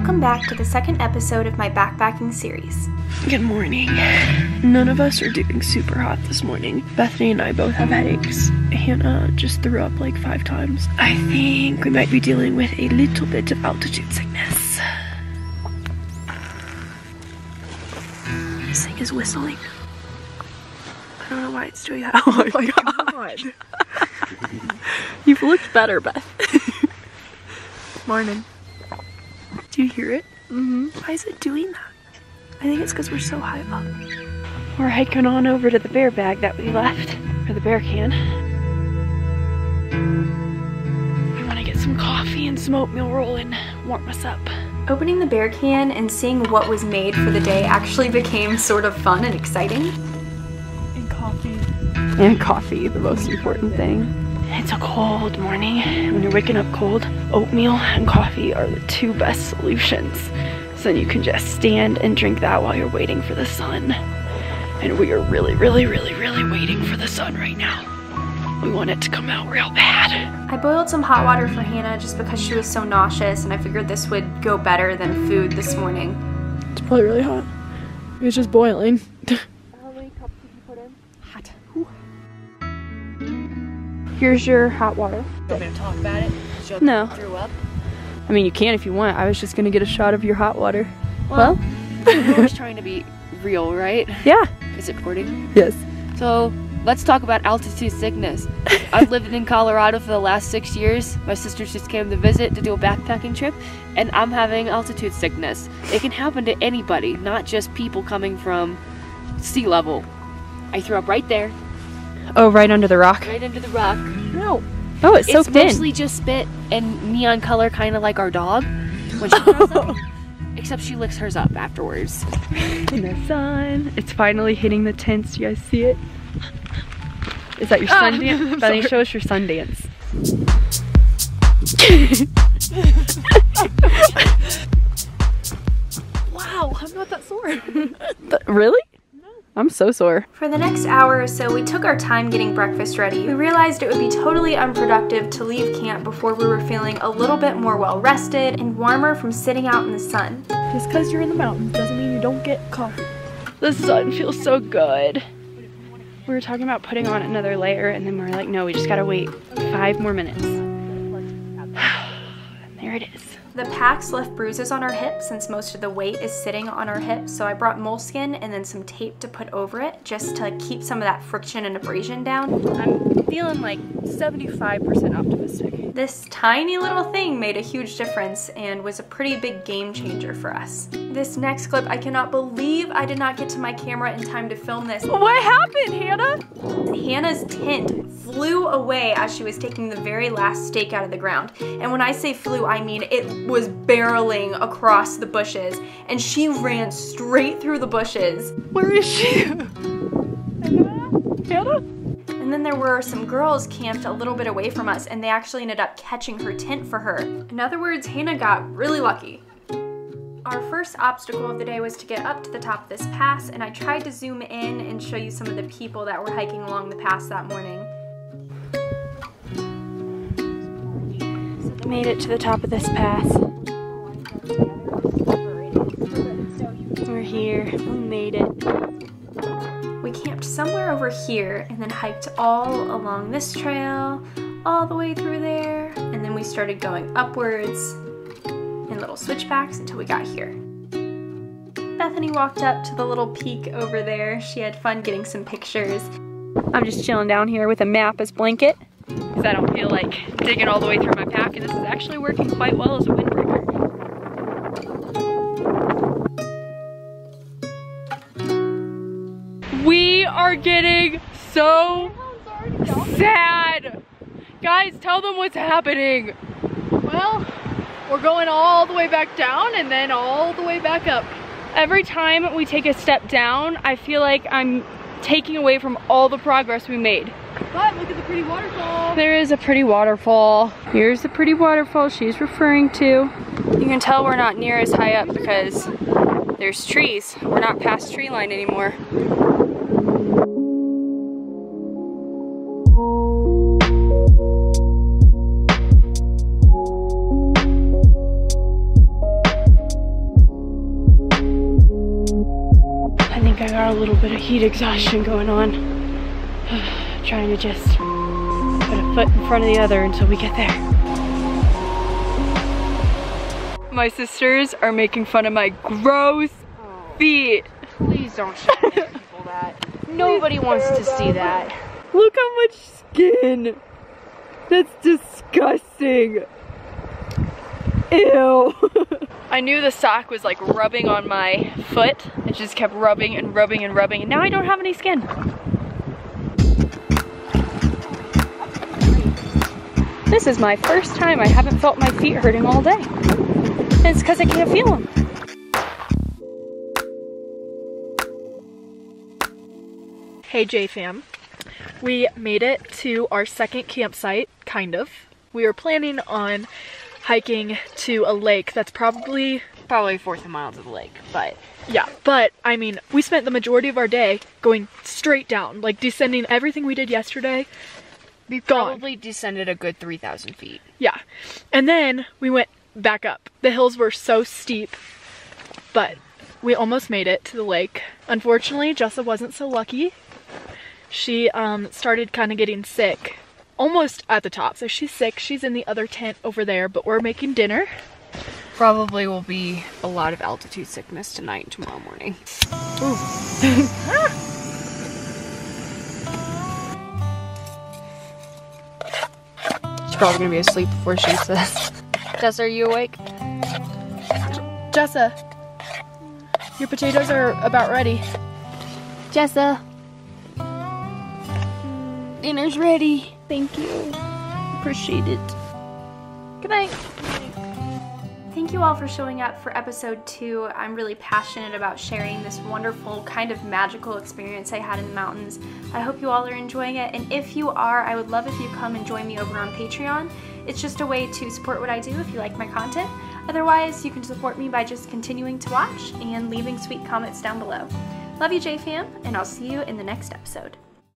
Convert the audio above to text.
back to the second episode of my backpacking series. Good morning. None of us are doing super hot this morning. Bethany and I both have headaches. Hannah just threw up like five times. I think we might be dealing with a little bit of altitude sickness. This thing is whistling. I don't know why it's doing that. Oh, oh my, god. You've looked better, Beth. Morning. Do you hear it? Mm-hmm. Why is it doing that? I think it's because we're so high up. We're hiking on over to the bear bag that we left, or the bear can. We want to get some coffee and some oatmeal roll and warm us up. Opening the bear can and seeing what was made for the day actually became sort of fun and exciting. And coffee. And coffee, the most important thing. It's a cold morning. When you're waking up cold, oatmeal and coffee are the two best solutions. So then you can just stand and drink that while you're waiting for the sun. And we are really, really, really, really waiting for the sun right now. We want it to come out real bad. I boiled some hot water for Hannah just because she was so nauseous and I figured this would go better than food this morning. It's probably really hot. It's just boiling. Here's your hot water. Want me to talk about it? Show No. Threw up. I mean, you can if you want. I was just gonna get a shot of your hot water. Well, We're always trying to be real, right? yeah. Is it recording? Yes. So let's talk about altitude sickness. I've lived in Colorado for the last six years. My sisters just came to visit to do a backpacking trip, and I'm having altitude sickness. It can happen to anybody, not just people coming from sea level. I threw up right there, Oh, right under the rock. right into the rock. No. Oh, it's It's soaked in. mostly just spit and neon color, kind of like our dog when she up. Except she licks hers up afterwards. in the sun. It's finally hitting the tents. You guys see it? Is that your ah, sun dance? Show us your sun dance. Wow, I'm not that sore. Really? I'm so sore. For the next hour or so, we took our time getting breakfast ready. We realized it would be totally unproductive to leave camp before we were feeling a little bit more well rested and warmer from sitting out in the sun. Just because you're in the mountains doesn't mean you don't get coffee. The sun feels so good. We were talking about putting on another layer, and then we were like, no, we just gotta wait five more minutes. The packs left bruises on our hips since most of the weight is sitting on our hips, so I brought moleskin and then some tape to put over it just to keep some of that friction and abrasion down. I'm feeling like 75% optimistic. This tiny little thing made a huge difference and was a pretty big game changer for us. This next clip, I cannot believe I did not get to my camera in time to film this. What happened, Hannah? Hannah's tent flew away as she was taking the very last stake out of the ground. And when I say flew, I mean it was barreling across the bushes and she ran straight through the bushes. Where is she? Hannah? And then there were some girls camped a little bit away from us and they actually ended up catching her tent for her. In other words, Hannah got really lucky. Our first obstacle of the day was to get up to the top of this pass, and I tried to zoom in and show you some of the people that were hiking along the pass that morning. Made it to the top of this pass. We're here. We made it. We camped somewhere over here and then hiked all along this trail, all the way through there, and then we started going upwards in little switchbacks until we got here. Bethany walked up to the little peak over there. She had fun getting some pictures. I'm just chilling down here with a map as blanket because I don't feel like digging all the way through my pack and this is actually working quite well as a windbreaker. We are getting so sad. Guys, tell them what's happening. Well, we're going all the way back down and then all the way back up. Every time we take a step down, I feel like I'm taking away from all the progress we made. But look at the pretty waterfall. There is a pretty waterfall. Here's the pretty waterfall she's referring to. You can tell we're not near as high up because there's trees. We're not past tree line anymore. I think I got a little bit of heat exhaustion going on. Trying to just put a foot in front of the other until we get there. My sisters are making fun of my gross feet. Please don't show people that. Nobody wants to see that. Look how much skin. That's disgusting. Ew. I knew the sock was like rubbing on my foot. It just kept rubbing and rubbing and rubbing and now I don't have any skin. This is my first time I haven't felt my feet hurting all day. And it's because I can't feel them. Hey JFam. We made it to our second campsite, kind of. We were planning on hiking to a lake that's probably, Probably fourth miles to the lake, but yeah, but I mean, we spent the majority of our day going straight down, like descending everything we did yesterday. We Gone. probably descended a good 3,000 feet. Yeah. And then we went back up. The hills were so steep, but we almost made it to the lake. Unfortunately, Jessa wasn't so lucky. She um, started kind of getting sick almost at the top. So she's sick. She's in the other tent over there, but we're making dinner. Probably will be a lot of altitude sickness tonight and tomorrow morning. probably gonna be asleep before she says. Jess, are you awake? Jessa, your potatoes are about ready. Jessa. Dinner's ready. Thank you. Appreciate it. Good night. Thank you all for showing up for episode two. I'm really passionate about sharing this wonderful, kind of magical experience I had in the mountains. I hope you all are enjoying it, and if you are, I would love if you come and join me over on Patreon. It's just a way to support what I do if you like my content. Otherwise, you can support me by just continuing to watch and leaving sweet comments down below. Love you, JFam, and I'll see you in the next episode.